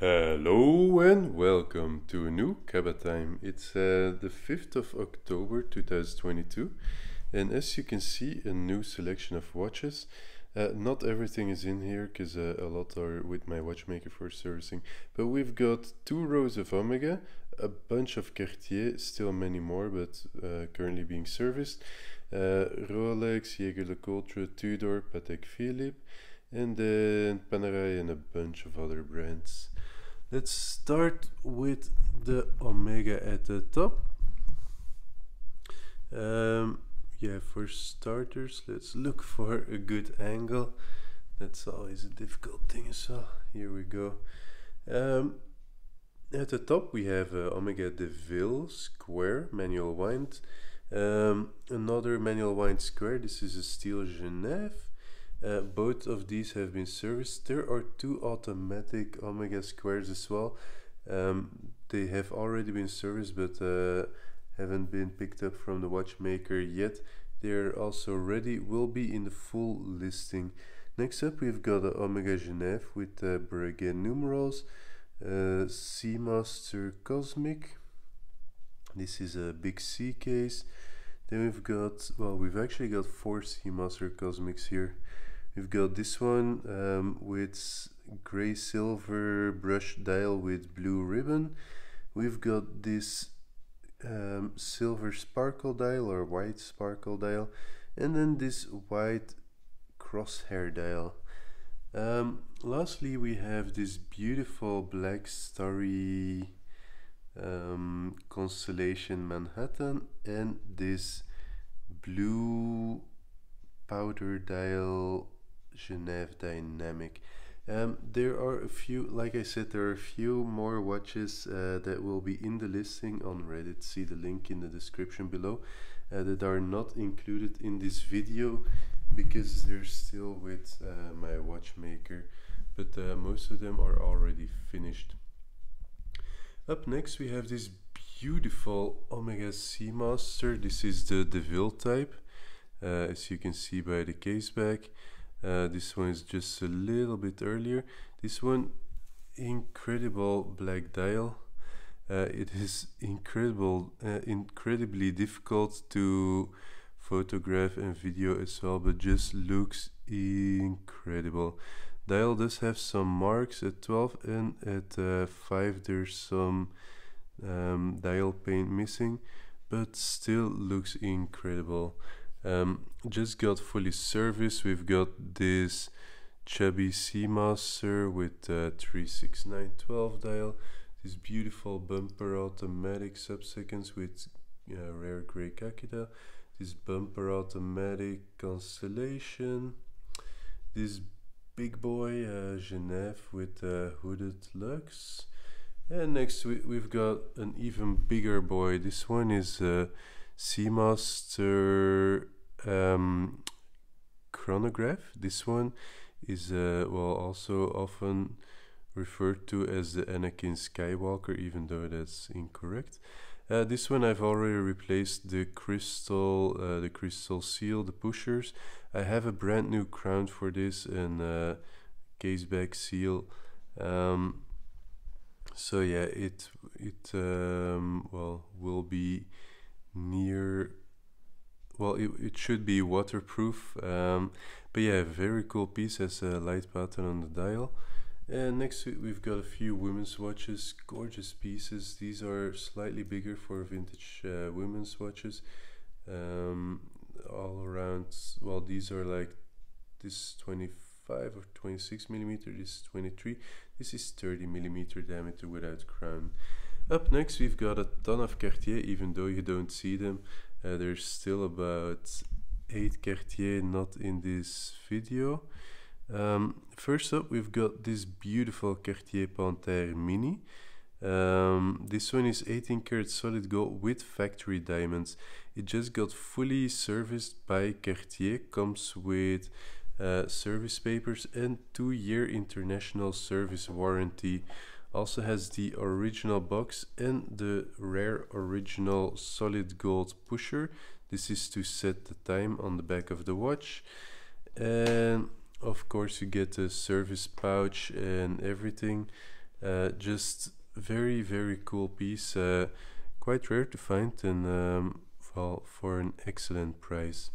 Hello and welcome to a new Kaba time. It's uh, the 5th of October 2022 and as you can see a new selection of watches. Uh, not everything is in here because uh, a lot are with my watchmaker for servicing but we've got two rows of Omega, a bunch of Cartier, still many more but uh, currently being serviced, uh, Rolex, Jaeger-LeCoultre, Tudor, Patek Philippe and then Panerai and a bunch of other brands. Let's start with the Omega at the top. Um, yeah, for starters, let's look for a good angle. That's always a difficult thing well. Here we go. Um, at the top we have uh, Omega DeVille Square manual wind. Um, another manual wind square. This is a steel Genève. Uh, both of these have been serviced. There are two automatic Omega squares as well. Um, they have already been serviced but uh, haven't been picked up from the watchmaker yet. They're also ready, will be in the full listing. Next up we've got the Omega Genève with uh, Breguet numerals, uh, Seamaster Cosmic. This is a big C case. Then we've got, well, we've actually got four Seamaster Cosmics here. We've got this one um, with gray silver brush dial with blue ribbon. We've got this um, silver sparkle dial or white sparkle dial and then this white crosshair dial. Um, lastly we have this beautiful black starry um, constellation Manhattan and this blue powder dial Genève Dynamic. Um, there are a few, like I said, there are a few more watches uh, that will be in the listing on Reddit. See the link in the description below uh, that are not included in this video because they're still with uh, my watchmaker, but uh, most of them are already finished. Up next, we have this beautiful Omega Seamaster. This is the DeVille type, uh, as you can see by the case back. Uh, this one is just a little bit earlier. This one, incredible black dial. Uh, it is incredible, uh, incredibly difficult to photograph and video as well, but just looks incredible. Dial does have some marks at 12 and at uh, 5 there's some um, dial paint missing, but still looks incredible. Um, just got fully serviced. We've got this chubby Seamaster with uh, 36912 dial. This beautiful bumper automatic sub-seconds with uh, rare grey Kakita. This bumper automatic Constellation. This big boy uh, Genève with uh, hooded lux. And next we, we've got an even bigger boy. This one is uh, Seamaster um, chronograph. This one is uh, well also often referred to as the Anakin Skywalker, even though that's incorrect. Uh, this one I've already replaced the crystal, uh, the crystal seal, the pushers. I have a brand new crown for this and uh, case back seal. Um, so yeah, it it um, well will be near well it, it should be waterproof um, but yeah very cool piece has a light pattern on the dial. And next we've got a few women's watches gorgeous pieces. These are slightly bigger for vintage uh, women's watches. Um, all around well these are like this 25 or 26 millimeter this is 23 this is 30 millimeter diameter without crown. Up next we've got a ton of Cartier even though you don't see them uh, there's still about 8 Cartier not in this video. Um, first up we've got this beautiful Cartier Panthère Mini. Um, this one is 18 karat solid gold with factory diamonds. It just got fully serviced by Cartier, comes with uh, service papers and 2 year international service warranty also has the original box and the rare original solid gold pusher this is to set the time on the back of the watch and of course you get a service pouch and everything Uh, just very very cool piece. Uh, quite rare to find and um, well, for an excellent price.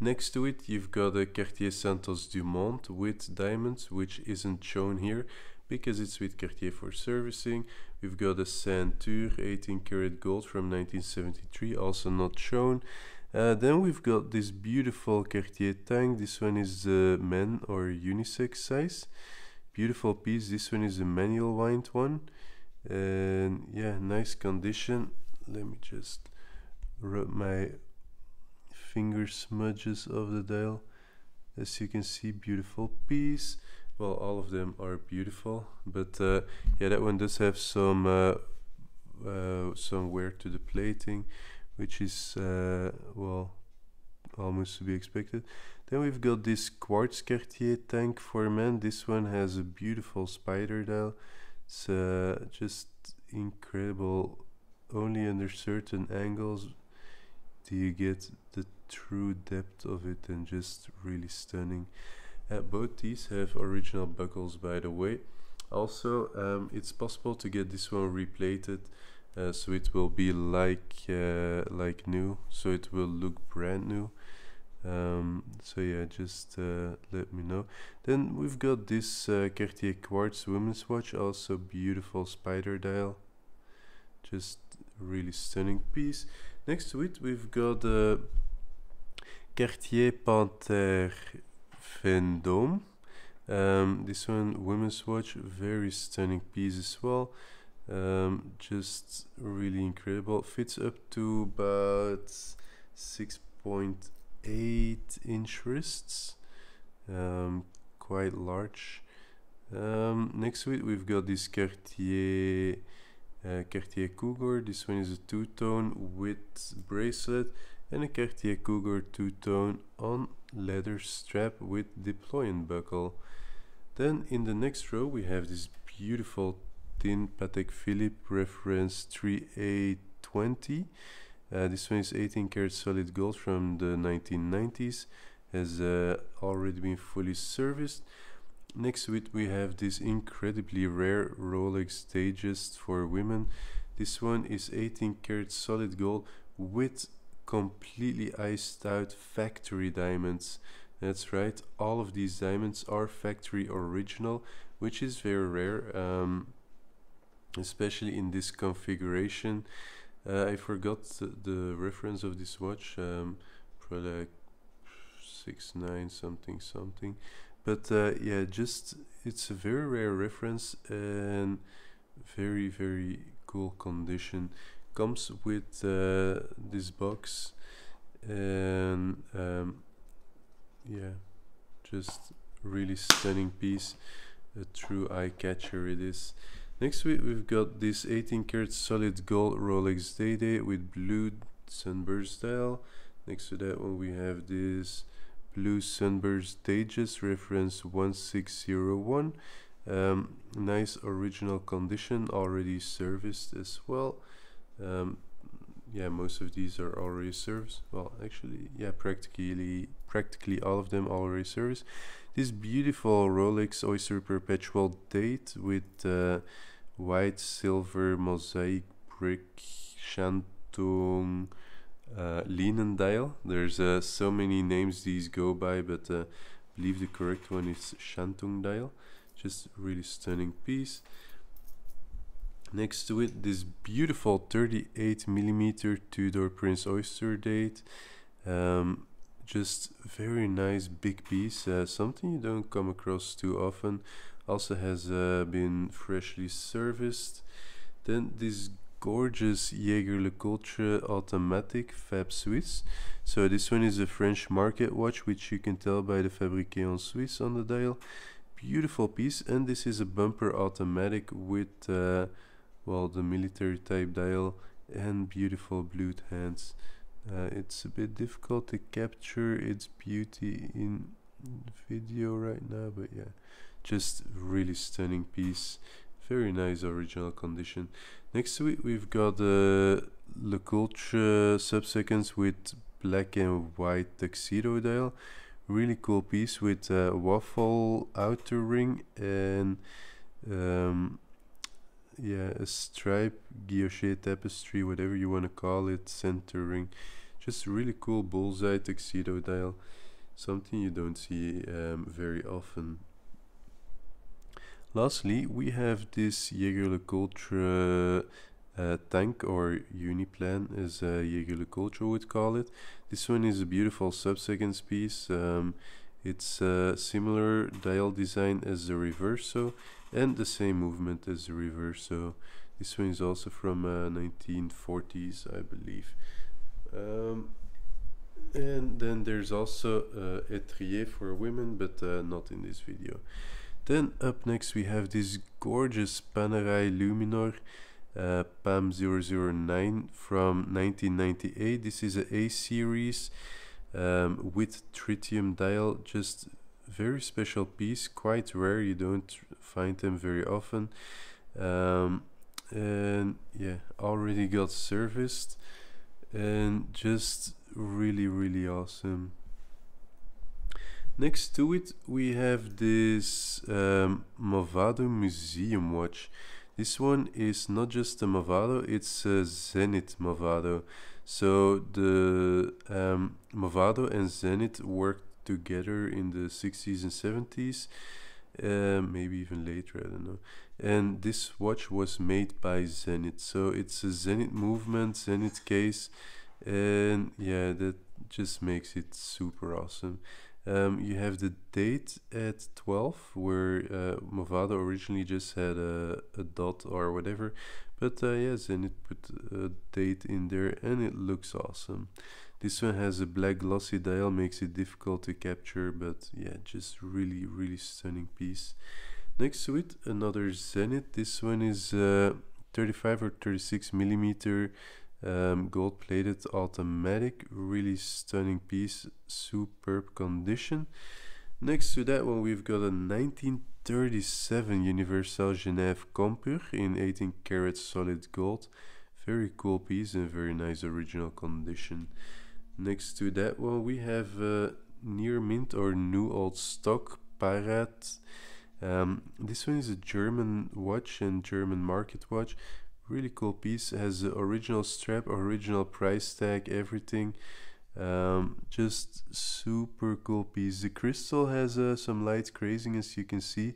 Next to it, you've got a Cartier Santos Dumont with diamonds, which isn't shown here because it's with Cartier for servicing. We've got a Ceinture 18 karat gold from 1973, also not shown. Uh, then we've got this beautiful Cartier tank. This one is the men or unisex size. Beautiful piece. This one is a manual wind one. And yeah, nice condition. Let me just rub my finger smudges of the dial as you can see beautiful piece well all of them are beautiful but uh, yeah that one does have some uh, uh, some wear to the plating which is uh, well almost to be expected. Then we've got this quartz Cartier tank for men. This one has a beautiful spider dial. It's uh, just incredible. Only under certain angles do you get the true depth of it and just really stunning. Uh, both these have original buckles by the way. Also um, it's possible to get this one replated uh, so it will be like uh, like new so it will look brand new. Um, so yeah just uh, let me know. Then we've got this uh, Cartier quartz women's watch also beautiful spider dial. Just really stunning piece. Next to it we've got the Cartier Panthère Vendôme. Um, this one, women's watch, very stunning piece as well. Um, just really incredible. Fits up to about 6.8 inch wrists. Um, quite large. Um, next it, we've got this Cartier uh, Cartier Cougar. This one is a two-tone with bracelet and a Cartier Cougar two-tone on leather strap with deployant buckle. Then in the next row we have this beautiful thin Patek Philippe reference 3A20. Uh, this one is 18 karat solid gold from the 1990s, has uh, already been fully serviced. Next to it we have this incredibly rare Rolex Stages for women. This one is 18 karat solid gold with completely iced out factory diamonds. That's right, all of these diamonds are factory original, which is very rare, um, especially in this configuration. Uh, I forgot the, the, reference of this watch, um, like 6.9 something something. But uh, yeah, just it's a very rare reference and very, very cool condition comes with uh, this box and um, yeah just really stunning piece. A true eye catcher it is. Next week we've got this 18 karat solid gold Rolex Day-Date with blue sunburst dial next to that one we have this blue sunburst Datejust reference 1601 um, nice original condition already serviced as well um, yeah most of these are already serviced. Well actually yeah practically practically all of them already serviced. This beautiful Rolex Oyster Perpetual date with uh, white silver mosaic brick Shantung uh, linen dial. There's uh, so many names these go by but uh, I believe the correct one is Shantung dial. Just really stunning piece next to it this beautiful 38 millimeter Tudor Prince Oyster date. Um, just very nice big piece uh, something you don't come across too often. Also has uh, been freshly serviced. Then this gorgeous Jaeger LeCoultre automatic Fab Swiss so this one is a French market watch which you can tell by the Fabriqué en Suisse on the dial. Beautiful piece and this is a bumper automatic with uh, well the military type dial and beautiful blued hands. Uh, it's a bit difficult to capture its beauty in video right now but yeah just really stunning piece. Very nice original condition. Next to it we've got the LeCoultre sub-seconds with black and white tuxedo dial. Really cool piece with a waffle outer ring and um, yeah, a stripe, guilloche tapestry, whatever you want to call it, centering. Just really cool bullseye tuxedo dial. Something you don't see um, very often. Lastly, we have this Jaeger-LeCoultre uh, tank or uniplan as uh, Jaeger-LeCoultre would call it. This one is a beautiful sub-seconds piece. Um, it's a similar dial design as the Reverso and the same movement as the Reverso. This one is also from uh, 1940s, I believe. Um, and then there's also uh, Etrier for women, but uh, not in this video. Then up next we have this gorgeous Panerai Luminor uh, PAM 009 from 1998. This is a A series um, with tritium dial, just very special piece, quite rare. You don't find them very often. Um, and yeah, already got serviced and just really, really awesome. Next to it, we have this um, Movado Museum watch. This one is not just a Movado, it's a Zenith Movado. So the um, Movado and Zenith worked together in the 60s and 70s, uh, maybe even later, I don't know. And this watch was made by Zenith. So it's a Zenith movement, Zenith case, and yeah, that just makes it super awesome. Um, you have the date at 12, where uh, Movado originally just had a, a dot or whatever, but uh, yes, and it put a date in there and it looks awesome. This one has a black glossy dial, makes it difficult to capture, but yeah, just really, really stunning piece. Next to it, another Zenith. This one is uh, 35 or 36 millimeter um, gold plated automatic. Really stunning piece. Superb condition. Next to that one we've got a 1937 Universal Genève Compur in 18 karat solid gold. Very cool piece and very nice original condition next to that one we have a near mint or new old stock Parat um, this one is a German watch and German market watch. Really cool piece. It has the original strap original price tag everything. Um, just super cool piece. The crystal has uh, some light crazing as you can see.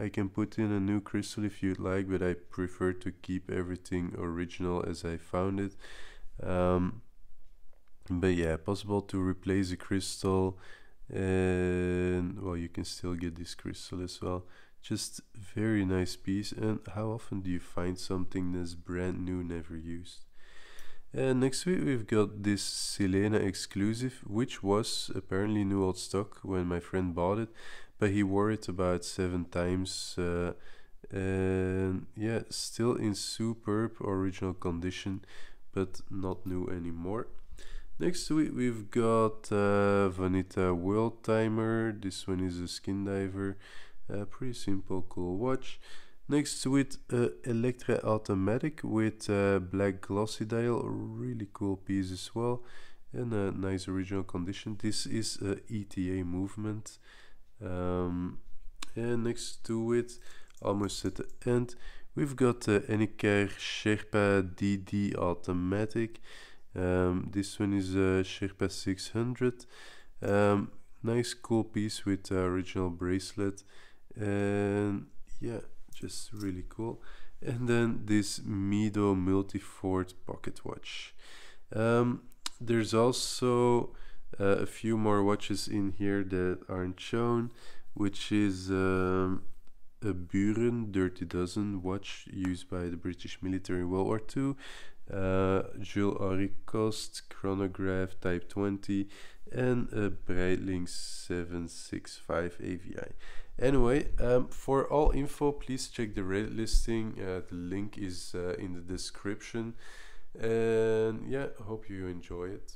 I can put in a new crystal if you'd like but I prefer to keep everything original as I found it. Um, but yeah possible to replace the crystal and well you can still get this crystal as well. Just very nice piece. And how often do you find something that's brand new never used? And next week we've got this Selena exclusive which was apparently new old stock when my friend bought it but he wore it about seven times uh, and yeah still in superb original condition but not new anymore next it we've got uh, Vanita World Timer this one is a skin diver pretty simple, cool watch. Next to it, uh, Electra Automatic with uh, black glossy dial, really cool piece as well, and a nice original condition. This is a ETA movement. Um, and next to it, almost at the end, we've got uh, Enicar Sherpa DD Automatic. Um, this one is a Sherpa 600. Um, nice cool piece with uh, original bracelet. And yeah just really cool. And then this Mido Multifort pocket watch. Um, there's also uh, a few more watches in here that aren't shown which is um, a Buren Dirty Dozen watch used by the British military in World War II uh, Jules Henri Coste chronograph type 20 and a Breitling 765 AVI Anyway, um, for all info, please check the Reddit listing. Uh, the link is uh, in the description. And yeah, hope you enjoy it.